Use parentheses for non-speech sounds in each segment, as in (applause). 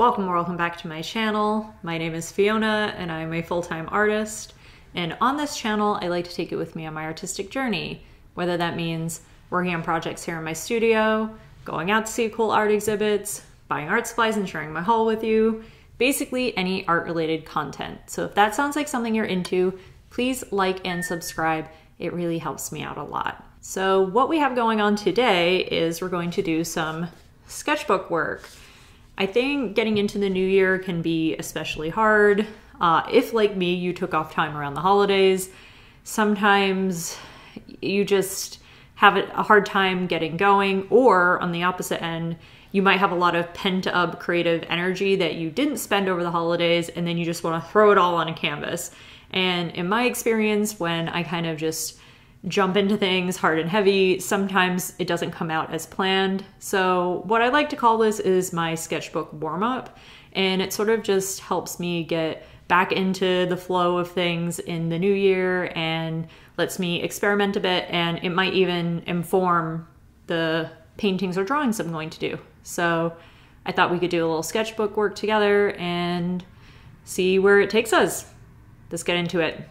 Welcome or welcome back to my channel. My name is Fiona and I'm a full-time artist. And on this channel, I like to take it with me on my artistic journey, whether that means working on projects here in my studio, going out to see cool art exhibits, buying art supplies and sharing my haul with you, basically any art related content. So if that sounds like something you're into, please like and subscribe. It really helps me out a lot. So what we have going on today is we're going to do some sketchbook work. I think getting into the new year can be especially hard. Uh, if, like me, you took off time around the holidays, sometimes you just have a hard time getting going, or on the opposite end, you might have a lot of pent up creative energy that you didn't spend over the holidays, and then you just want to throw it all on a canvas. And in my experience, when I kind of just jump into things hard and heavy. Sometimes it doesn't come out as planned. So, what I like to call this is my sketchbook warm up, and it sort of just helps me get back into the flow of things in the new year and lets me experiment a bit, and it might even inform the paintings or drawings I'm going to do. So, I thought we could do a little sketchbook work together and see where it takes us. Let's get into it.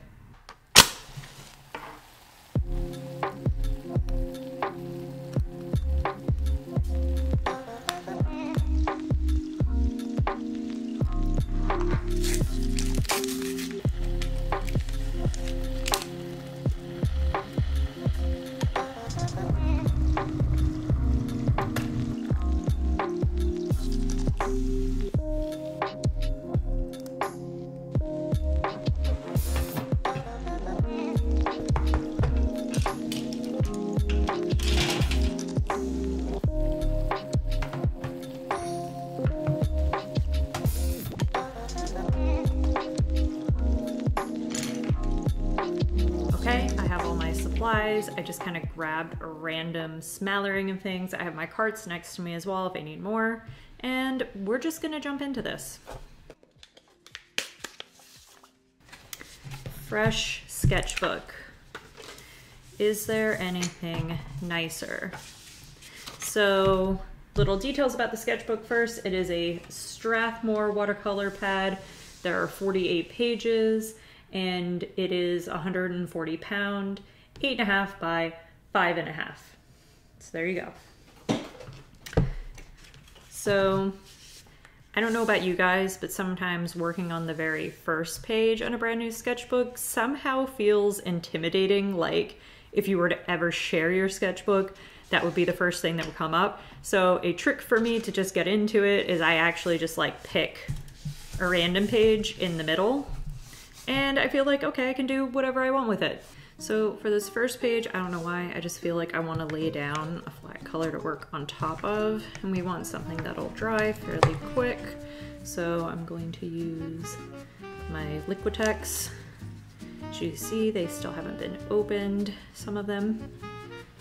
Supplies. I just kind of grabbed a random smattering of things. I have my carts next to me as well if I need more. And we're just gonna jump into this. Fresh sketchbook. Is there anything nicer? So little details about the sketchbook first. It is a Strathmore watercolor pad. There are 48 pages and it is 140 pound eight and a half by five and a half. So there you go. So I don't know about you guys, but sometimes working on the very first page on a brand new sketchbook somehow feels intimidating. Like if you were to ever share your sketchbook, that would be the first thing that would come up. So a trick for me to just get into it is I actually just like pick a random page in the middle and I feel like, okay, I can do whatever I want with it. So for this first page, I don't know why, I just feel like I want to lay down a flat color to work on top of, and we want something that'll dry fairly quick. So I'm going to use my Liquitex. As you see, they still haven't been opened, some of them.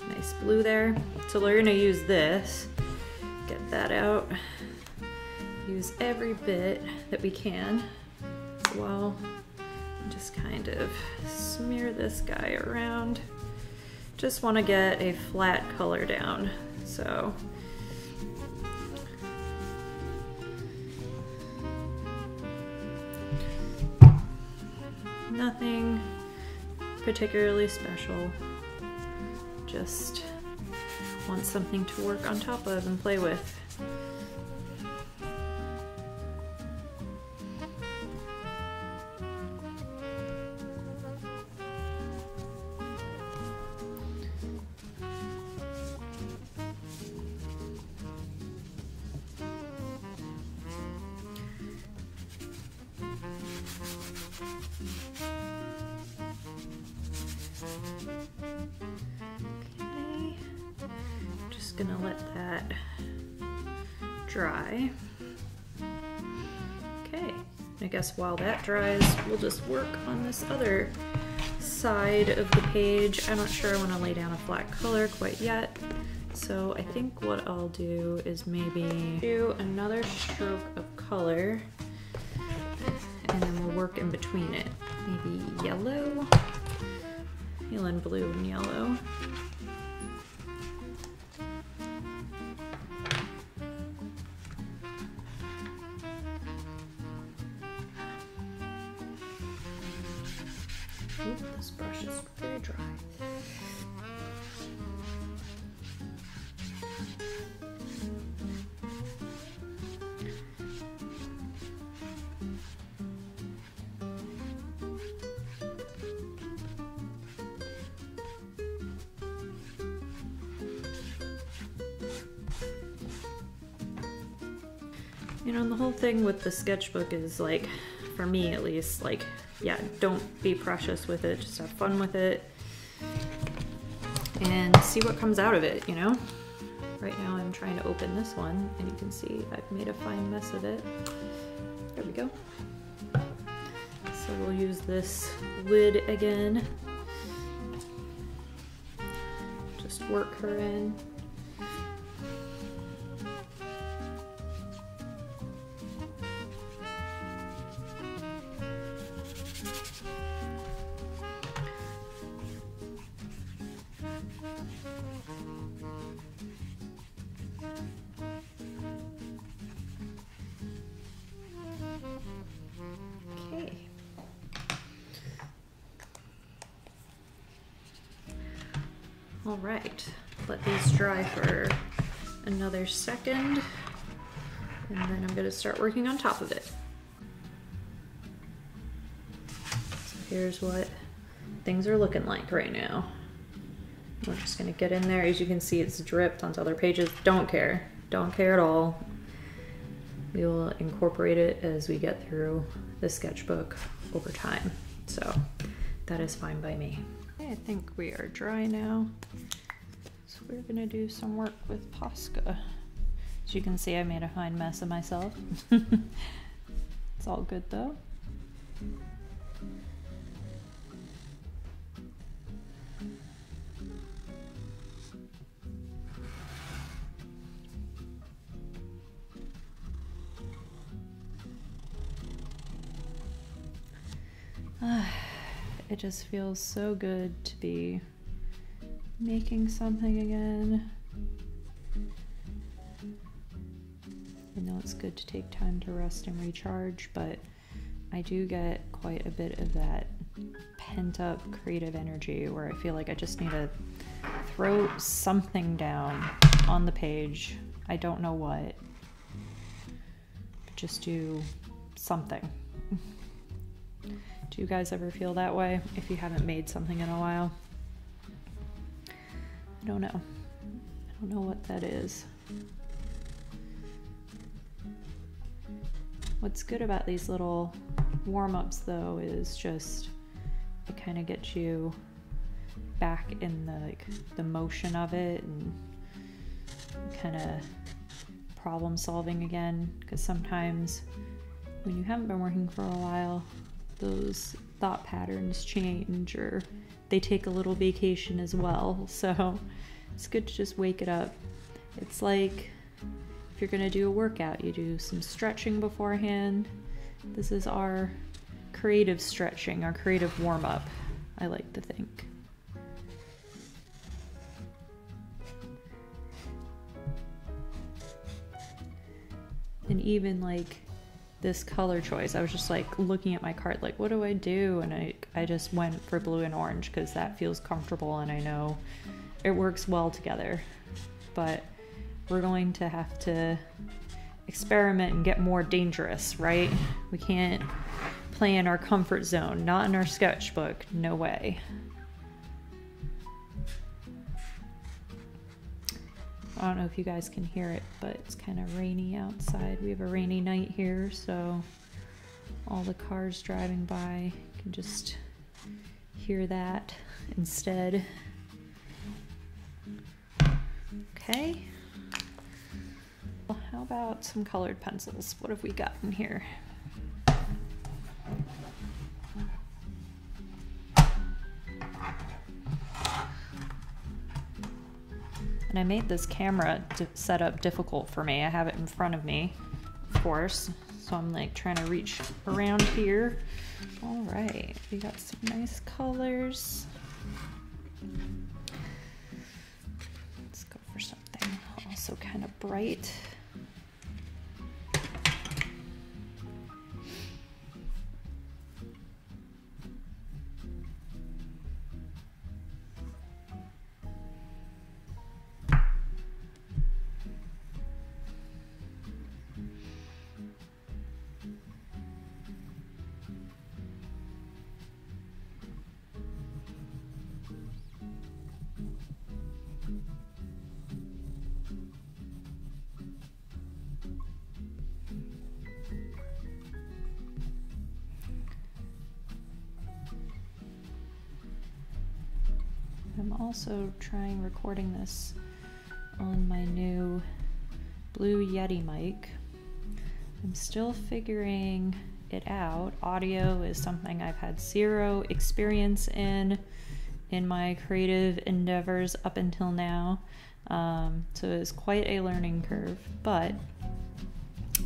Nice blue there. So we're gonna use this, get that out, use every bit that we can while just kind of smear this guy around. Just want to get a flat color down. So nothing particularly special. Just want something to work on top of and play with. Okay, just gonna let that dry. Okay, I guess while that dries, we'll just work on this other side of the page. I'm not sure I want to lay down a flat color quite yet. So I think what I'll do is maybe do another stroke of color work in between it. Maybe yellow? Feeling blue and yellow. You know, the whole thing with the sketchbook is like, for me at least, like, yeah, don't be precious with it, just have fun with it and see what comes out of it, you know? Right now I'm trying to open this one and you can see I've made a fine mess of it. There we go. So we'll use this lid again. Just work her in. Let these dry for another second, and then I'm gonna start working on top of it. So here's what things are looking like right now. We're just gonna get in there. As you can see, it's dripped onto other pages. Don't care, don't care at all. We will incorporate it as we get through the sketchbook over time. So that is fine by me. I think we are dry now. We're gonna do some work with Posca. As you can see, I made a fine mess of myself. (laughs) it's all good though. (sighs) it just feels so good to be making something again. I know it's good to take time to rest and recharge, but I do get quite a bit of that pent up creative energy where I feel like I just need to throw something down on the page. I don't know what, just do something. (laughs) Do you guys ever feel that way if you haven't made something in a while? I don't know. I don't know what that is. What's good about these little warm-ups though is just it kind of gets you back in the like the motion of it and kind of problem solving again because sometimes when you haven't been working for a while those thought patterns change or they take a little vacation as well. (laughs) So it's good to just wake it up. It's like if you're going to do a workout, you do some stretching beforehand. This is our creative stretching, our creative warm up, I like to think. And even like this color choice. I was just like looking at my cart, like, what do I do? And I, I just went for blue and orange because that feels comfortable and I know it works well together. But we're going to have to experiment and get more dangerous, right? We can't play in our comfort zone, not in our sketchbook, no way. I don't know if you guys can hear it, but it's kind of rainy outside. We have a rainy night here, so all the cars driving by can just hear that instead. Okay. Well, how about some colored pencils? What have we got in here? And I made this camera setup difficult for me. I have it in front of me, of course. So I'm like trying to reach around here. All right, we got some nice colors. Let's go for something also kind of bright. Also trying recording this on my new Blue Yeti mic. I'm still figuring it out. Audio is something I've had zero experience in in my creative endeavors up until now. Um, so it's quite a learning curve, but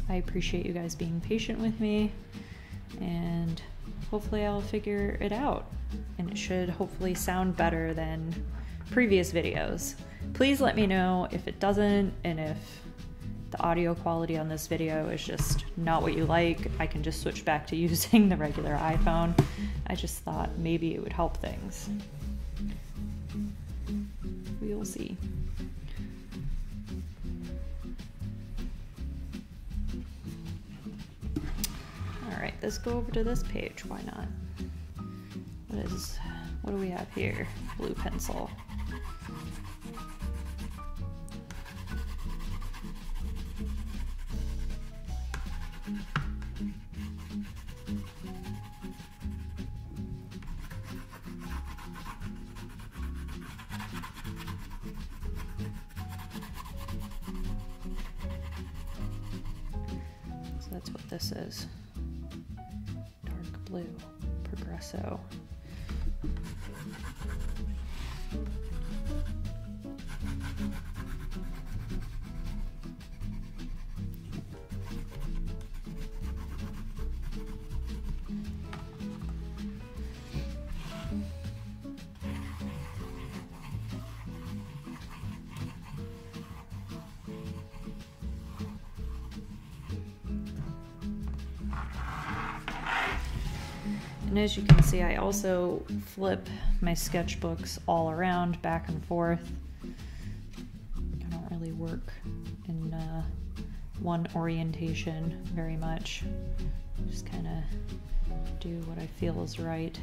I appreciate you guys being patient with me and hopefully I'll figure it out and it should hopefully sound better than previous videos. Please let me know if it doesn't and if the audio quality on this video is just not what you like. I can just switch back to (laughs) using the regular iPhone. I just thought maybe it would help things. We'll see. All right, let's go over to this page. Why not? What is, what do we have here? Blue pencil. That's what this is. Dark blue, Progresso. And as you can see, I also flip my sketchbooks all around, back and forth. I don't really work in uh, one orientation very much. Just kind of do what I feel is right.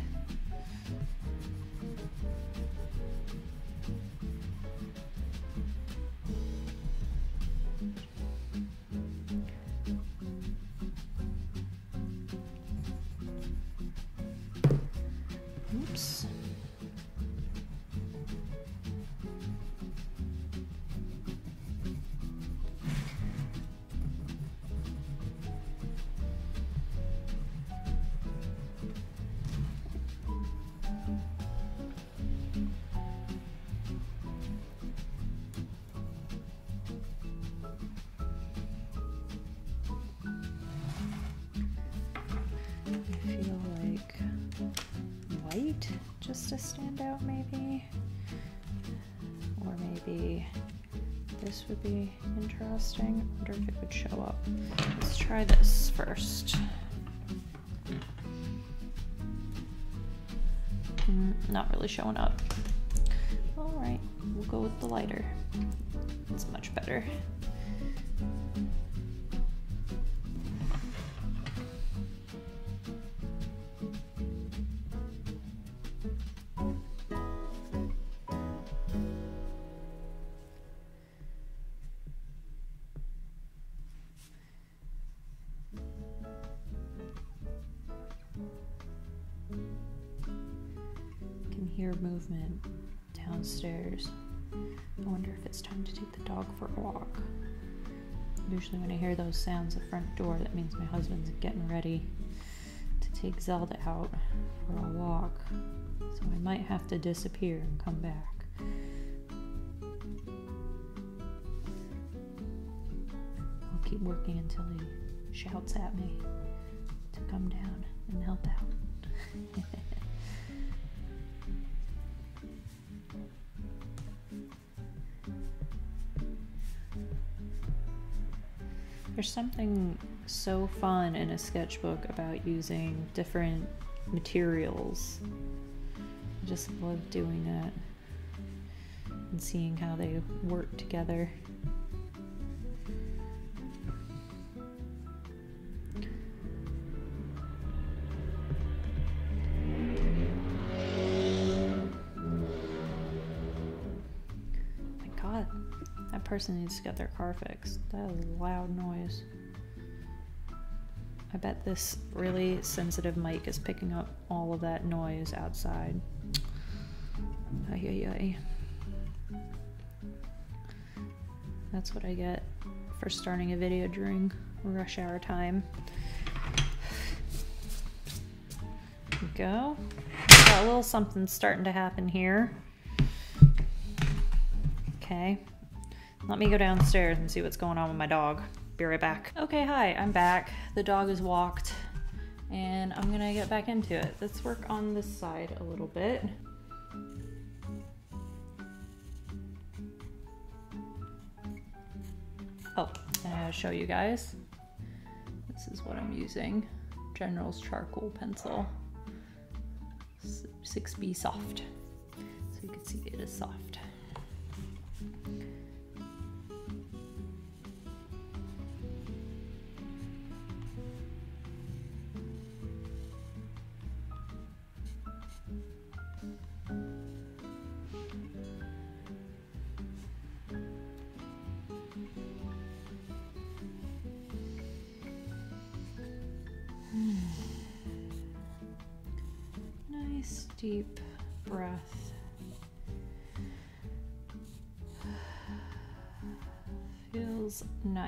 Just to stand out maybe. Or maybe this would be interesting. I wonder if it would show up. Let's try this first. Mm, not really showing up. All right we'll go with the lighter. It's much better hear movement downstairs. I wonder if it's time to take the dog for a walk. Usually, when I hear those sounds at the front door, that means my husband's getting ready to take Zelda out for a walk. So I might have to disappear and come back. I'll keep working until he shouts at me to come down and help out. (laughs) There's something so fun in a sketchbook about using different materials. I just love doing that and seeing how they work together. Person needs to get their car fixed. That is a loud noise. I bet this really sensitive mic is picking up all of that noise outside. Ay, ay, ay. That's what I get for starting a video during rush hour time. go. Got a little something starting to happen here. Okay. Let me go downstairs and see what's going on with my dog. Be right back. Okay, hi, I'm back. The dog is walked and I'm gonna get back into it. Let's work on this side a little bit. Oh, and I gotta show you guys. This is what I'm using. General's charcoal pencil. 6B soft. So you can see it is soft.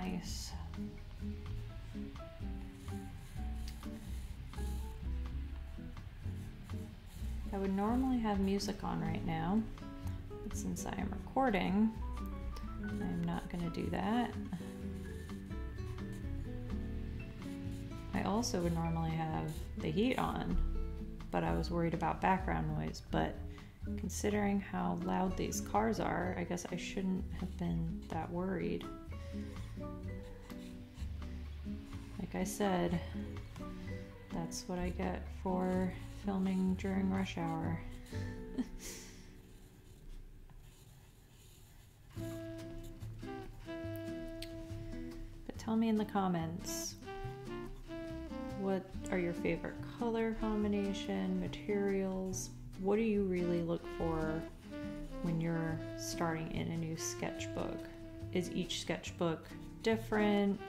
Nice. I would normally have music on right now, but since I am recording, I'm not going to do that. I also would normally have the heat on, but I was worried about background noise. But considering how loud these cars are, I guess I shouldn't have been that worried. Like I said, that's what I get for filming during rush hour. (laughs) but tell me in the comments what are your favorite color combination, materials? What do you really look for when you're starting in a new sketchbook? Is each sketchbook different?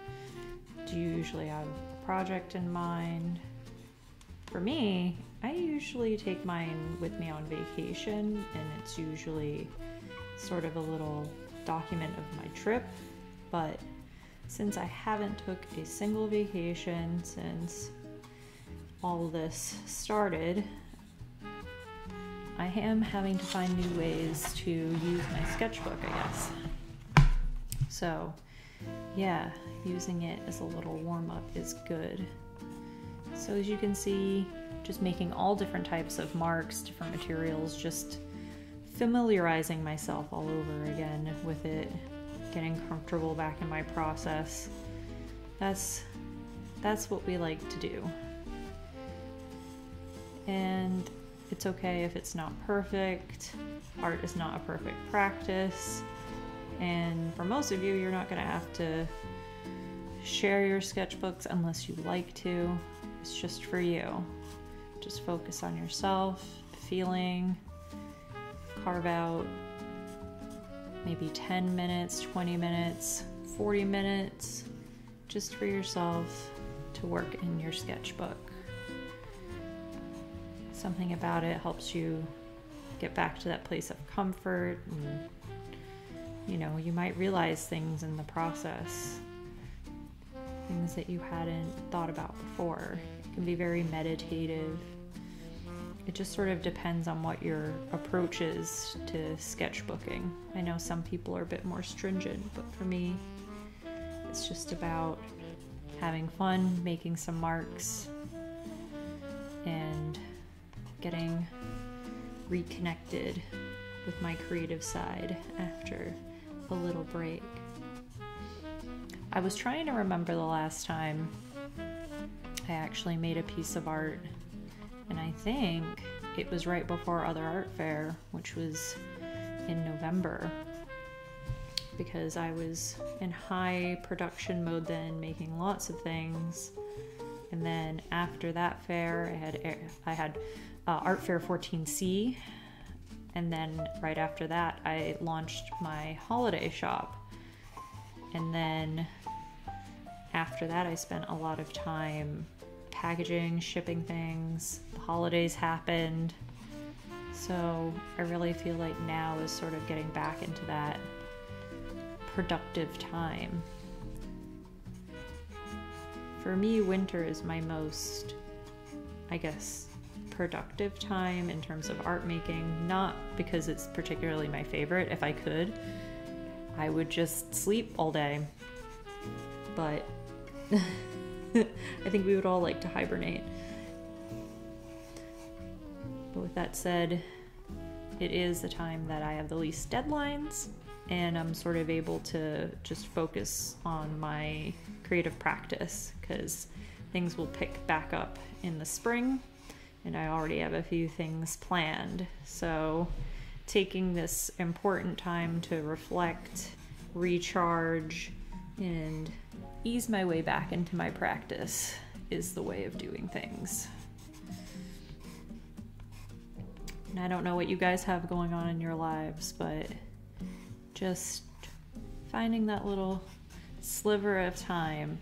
Do you usually have a project in mind? For me, I usually take mine with me on vacation, and it's usually sort of a little document of my trip, but since I haven't took a single vacation since all this started, I am having to find new ways to use my sketchbook, I guess. So, yeah, using it as a little warm up is good. So, as you can see, just making all different types of marks, different materials, just familiarizing myself all over again with it getting comfortable back in my process. That's that's what we like to do. And it's okay if it's not perfect. Art is not a perfect practice. And for most of you, you're not going to have to share your sketchbooks unless you like to. It's just for you. Just focus on yourself, feeling, carve out maybe 10 minutes, 20 minutes, 40 minutes just for yourself to work in your sketchbook. Something about it helps you get back to that place of comfort you know, you might realize things in the process, things that you hadn't thought about before. It can be very meditative it just sort of depends on what your approach is to sketchbooking. I know some people are a bit more stringent, but for me, it's just about having fun, making some marks, and getting reconnected with my creative side after a little break. I was trying to remember the last time I actually made a piece of art and I think it was right before Other Art Fair, which was in November, because I was in high production mode then, making lots of things. And then after that fair, I had I had uh, Art Fair 14C, and then right after that, I launched my holiday shop. And then after that, I spent a lot of time packaging, shipping things. The holidays happened. So I really feel like now is sort of getting back into that productive time. For me, winter is my most, I guess, productive time in terms of art making, not because it's particularly my favorite. If I could, I would just sleep all day. But (laughs) I think we would all like to hibernate. But with that said, it is the time that I have the least deadlines and I'm sort of able to just focus on my creative practice because things will pick back up in the spring and I already have a few things planned. So, taking this important time to reflect, recharge, and ease my way back into my practice is the way of doing things. And I don't know what you guys have going on in your lives, but just finding that little sliver of time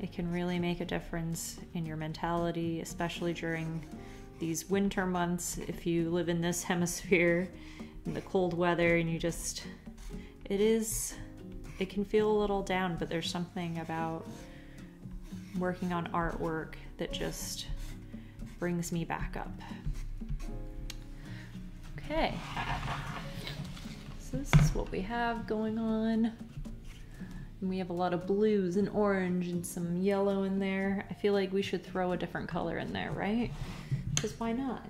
it can really make a difference in your mentality, especially during these winter months. If you live in this (laughs) hemisphere in the cold weather and you just, it is, it can feel a little down, but there's something about working on artwork that just brings me back up. Okay, so this is what we have going on. And we have a lot of blues and orange and some yellow in there. I feel like we should throw a different color in there, right? Because why not?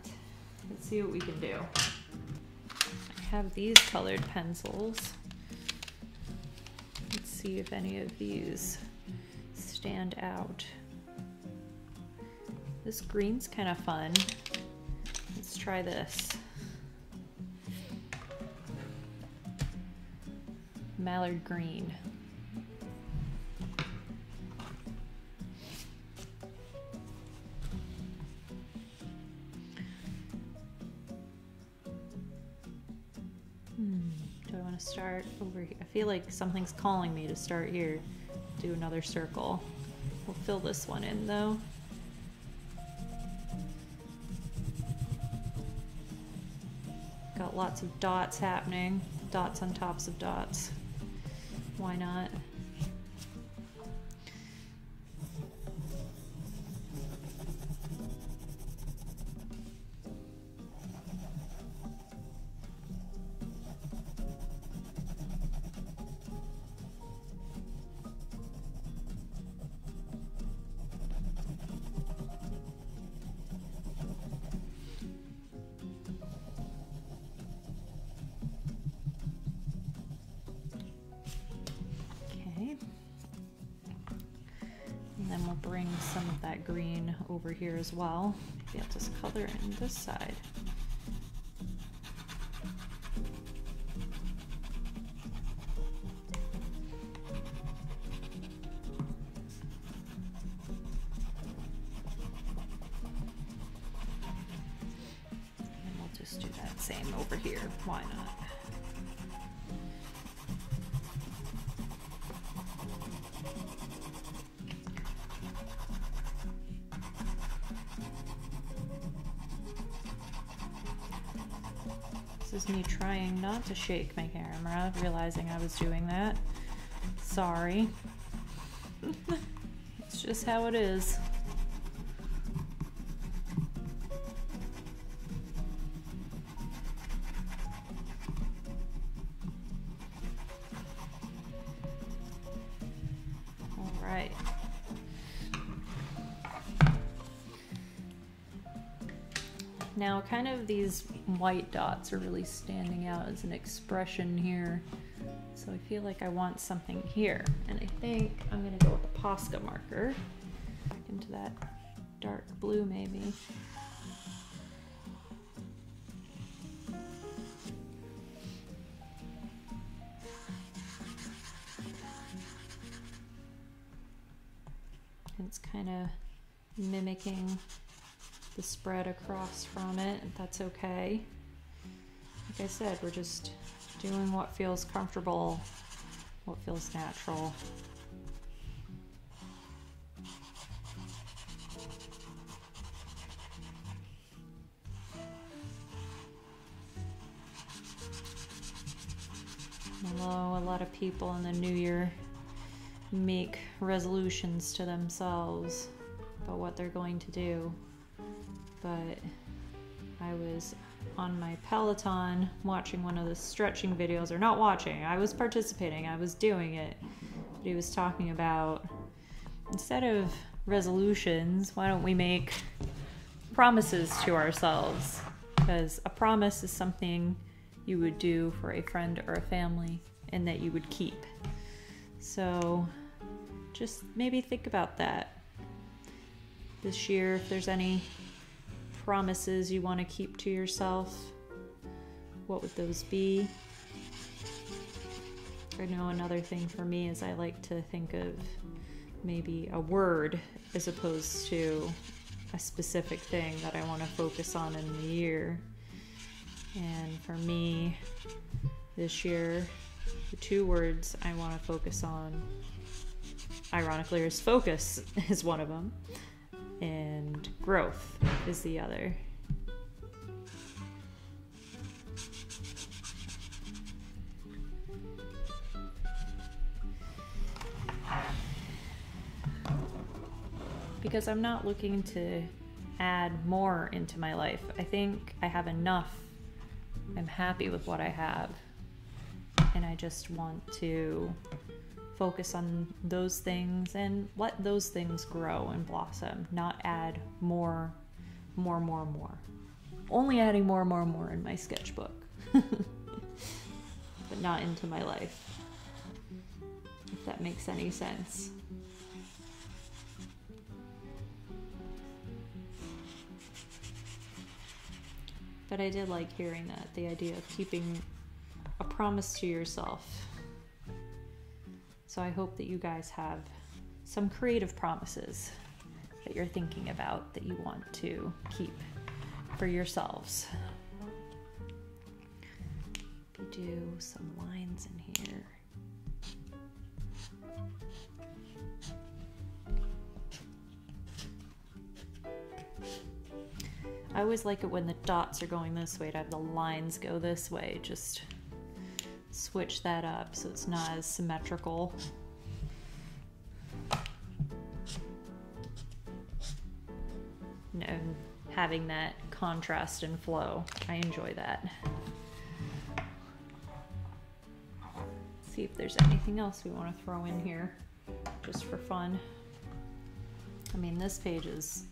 Let's see what we can do. I have these colored pencils. Let's see if any of these stand out. This green's kind of fun. Let's try this. Mallard green. Hmm. start over here. I feel like something's calling me to start here. Do another circle. We'll fill this one in though. Got lots of dots happening. Dots on tops of dots. Why not? As well. Maybe I'll just color in this side. And we'll just do that same over here. Why not? To shake my camera, realizing I was doing that. Sorry. (laughs) it's just how it is. Now kind of these white dots are really standing out as an expression here. So I feel like I want something here. And I think I'm gonna go with a Posca marker into that dark blue maybe. it's kind of mimicking spread across from it. That's okay. Like I said, we're just doing what feels comfortable, what feels natural. Although a lot of people in the new year make resolutions to themselves about what they're going to do. But I was on my Peloton watching one of the stretching videos, or not watching, I was participating, I was doing it. But he was talking about instead of resolutions, why don't we make promises to ourselves? Because a promise is something you would do for a friend or a family and that you would keep. So just maybe think about that this year if there's any promises you want to keep to yourself. What would those be? I know another thing for me is I like to think of maybe a word as opposed to a specific thing that I want to focus on in the year. And for me, this year, the two words I want to focus on, ironically, is focus (laughs) is one of them, and growth is the other. Because I'm not looking to add more into my life. I think I have enough. I'm happy with what I have. And I just want to focus on those things and let those things grow and blossom, not add more, more, more, more. Only adding more, more, more in my sketchbook, (laughs) but not into my life. If that makes any sense. But I did like hearing that the idea of keeping a promise to yourself so I hope that you guys have some creative promises that you're thinking about that you want to keep for yourselves. We do some lines in here. I always like it when the dots are going this way to have the lines go this way. Just switch that up so it's not as symmetrical. And having that contrast and flow. I enjoy that. see if there's anything else we want to throw in here just for fun. I mean, this page is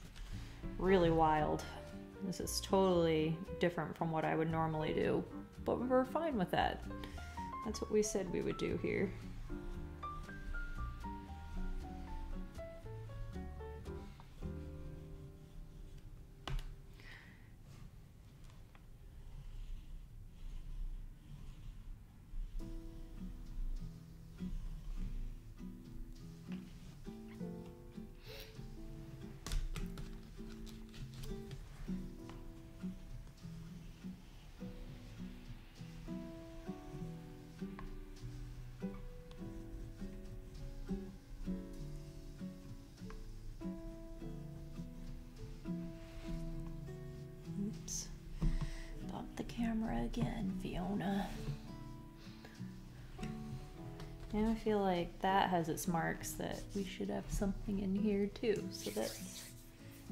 really wild. This is totally different from what I would normally do, but we're fine with that. That's what we said we would do here. Fiona. And I feel like that has its marks that we should have something in here too. So let's,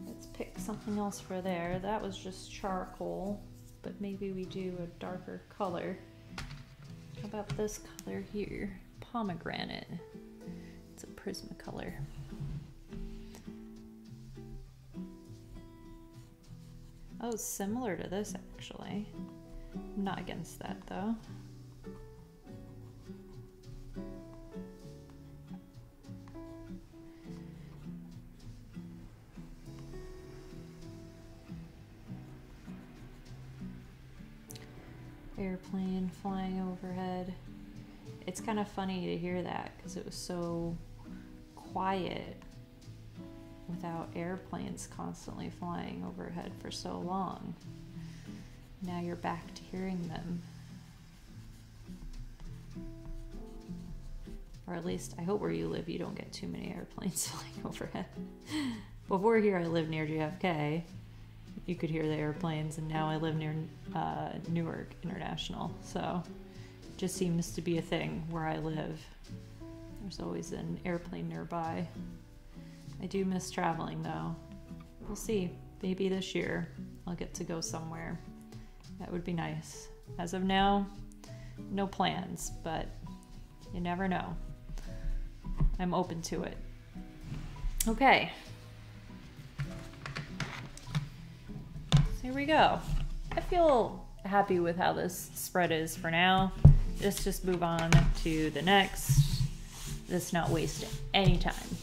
let's pick something else for there. That was just charcoal, but maybe we do a darker color. How about this color here? Pomegranate. It's a Prismacolor. Oh, similar to this actually. I'm not against that though. Airplane flying overhead. It's kind of funny to hear that because it was so quiet without airplanes constantly flying overhead for so long. Now you're back to hearing them. Or at least, I hope where you live, you don't get too many airplanes (laughs) flying overhead. Before here, I lived near JFK. You could hear the airplanes, and now I live near uh, Newark International. So it just seems to be a thing where I live. There's always an airplane nearby. I do miss traveling though. We'll see. Maybe this year I'll get to go somewhere. That would be nice. As of now, no plans, but you never know. I'm open to it. Okay. So here we go. I feel happy with how this spread is for now. Let's just move on to the next. Let's not waste any time.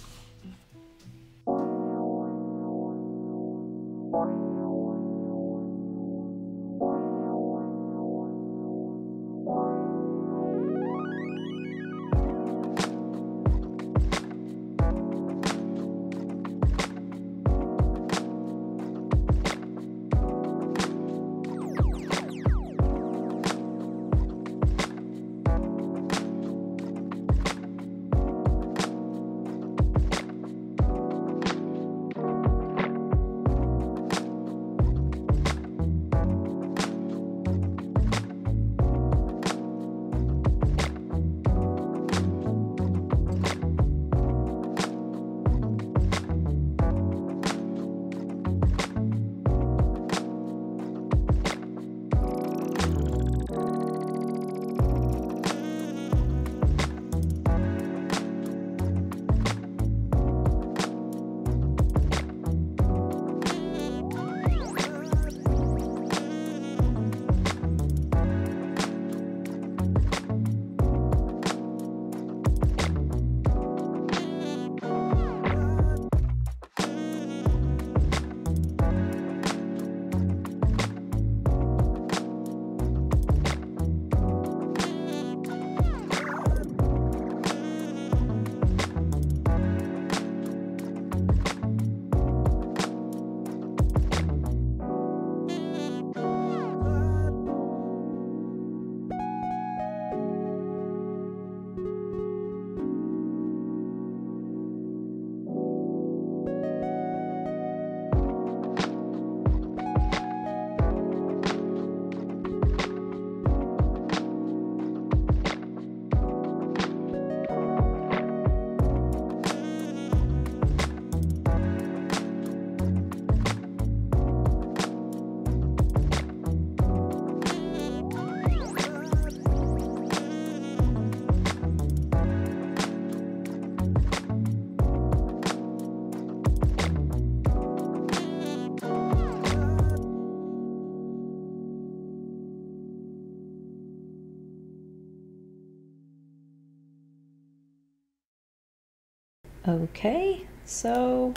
Okay, so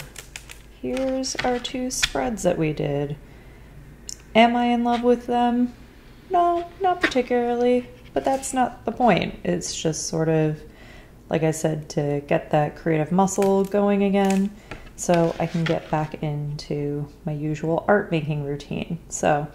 here's our two spreads that we did. Am I in love with them? No, not particularly, but that's not the point. It's just sort of, like I said, to get that creative muscle going again so I can get back into my usual art making routine. So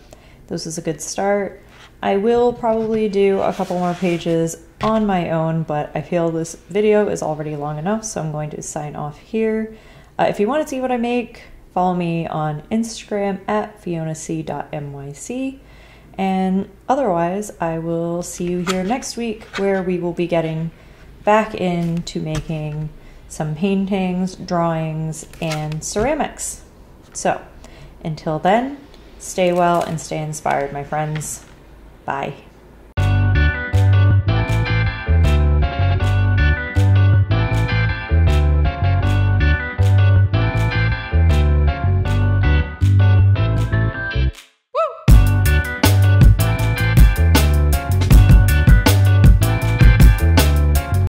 this is a good start. I will probably do a couple more pages on my own, but I feel this video is already long enough, so I'm going to sign off here. Uh, if you want to see what I make, follow me on Instagram at fionac.nyc. And otherwise, I will see you here next week where we will be getting back into making some paintings, drawings, and ceramics. So, until then, stay well and stay inspired, my friends. Bye.